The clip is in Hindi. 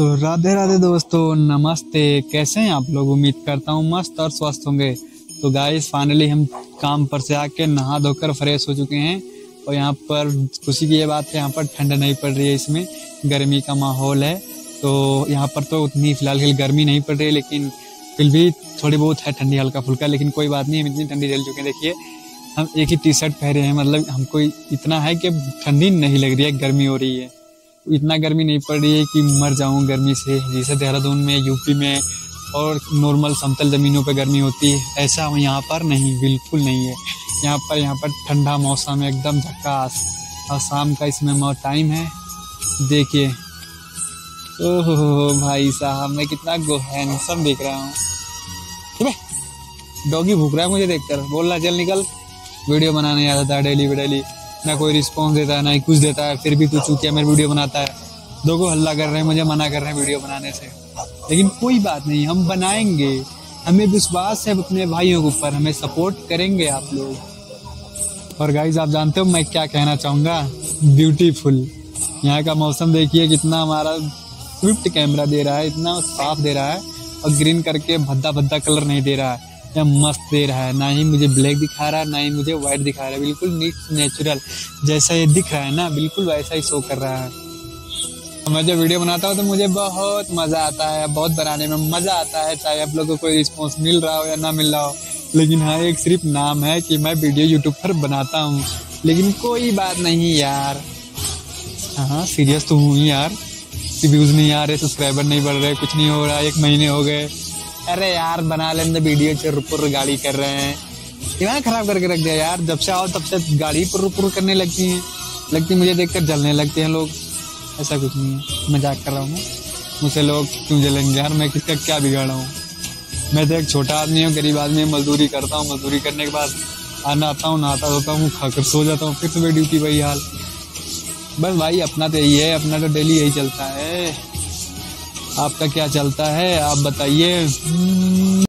तो राधे राधे दोस्तों, नमस्ते। कैसे हैं आप लोग? उम्मीद करता हूँ मस्त और स्वस्थ होंगे। तो गाइस फाइनली हम काम पर से आके नहा धोकर फ्रेश हो चुके हैं। और यहाँ पर खुशी की ये बात है, यहाँ पर ठंड नहीं पड़ रही है इसमें। गर्मी का माहौल है। तो यहाँ पर तो उतनी फ़िलहाल गर्मी नहीं पड़ रही है, लेकिन फिर भी थोड़ी बहुत है ठंडी हल्का फुल्का, लेकिन कोई बात नहीं, हम इतनी ठंडी झेल चुके हैं। देखिए, हम एक ही टी शर्ट पहने हैं मतलब हमको इतना है कि ठंडी नहीं लग रही है, गर्मी हो रही है। इतना गर्मी नहीं पड़ रही है कि मर जाऊँ गर्मी से। जैसे देहरादून में यूपी में और नॉर्मल समतल ज़मीनों पर गर्मी होती है, ऐसा यहाँ पर नहीं, बिल्कुल नहीं है। यहाँ पर यहाँ पर ठंडा मौसम है, एकदम झकास और शाम का इसमें टाइम है। देखिए। ओह भाई साहब, मैं कितना हैंडसम देख रहा हूँ। डॉगी भूख रहा है मुझे देखकर। बोलना, चल निकल। वीडियो बनाने आता था डेली डेली ना कोई रिस्पॉन्स देता है, ना ही कुछ देता है, फिर भी तू चूकिया मेरे वीडियो बनाता है। को हल्ला कर रहे हैं, मुझे मना कर रहे हैं वीडियो बनाने से। लेकिन कोई बात नहीं, हम बनाएँगे। हमें विश्वास है अपने भाइयों के ऊपर, हमें सपोर्ट करेंगे आप लोग। और गाइज़ आप जानते हो मैं क्या कहना चाहूँगा? ब्यूटीफुल यहाँ का मौसम देखिए, कितना हमारा स्विफ्ट कैमरा दे रहा है, इतना साफ़ दे रहा है, और ग्रीन करके भद्दा भद्दा कलर नहीं दे रहा है। या मस्त दे रहा है। ना ही मुझे ब्लैक दिखा रहा है ना ही मुझे व्हाइट दिखा रहा है। बिल्कुल नीट नेचुरल जैसा ये दिख रहा है ना, बिल्कुल वैसा ही शो कर रहा है। मैं जब वीडियो बनाता हूँ तो मुझे बहुत मज़ा आता है, बहुत बनाने में मज़ा आता है। चाहे आप लोगों को कोई रिस्पॉन्स मिल रहा हो या ना मिल रहा हो, लेकिन हाँ एक सिर्फ़ नाम है कि मैं वीडियो यूट्यूब पर बनाता हूँ। लेकिन कोई बात नहीं यार। हाँ सीरियस तो हूँ यार। व्यूज़ नहीं आ रहे सब्सक्राइबर नहीं बढ़ रहे, कुछ नहीं हो रहा, एक महीने हो गए। अरे यार, बना लेने वीडियो चुर पुर गाड़ी कर रहे हैं। दिमाग खराब करके रख दिया यार, जब से आओ तब से गाड़ी पुर पुर करने लगती हैं। लगती मुझे देखकर जलने लगते हैं लोग। ऐसा कुछ नहीं है, मज़ाक कर रहा हूँ मुझसे लोग, क्यों जलेंगे यार, मैं किसका क्या बिगाड़ा हूँ? मैं तो एक छोटा आदमी हूँ, गरीब आदमी मजदूरी करता हूँ, मजदूरी करने के बाद आना आता हूँ, नहाता धोता हूँ, खाकर सो जाता हूँ, फिर सुबह ड्यूटी वही हाल। बस भाई, अपना तो यही है, अपना तो डेली यही चलता है। आपका क्या चलता है? आप बताइए।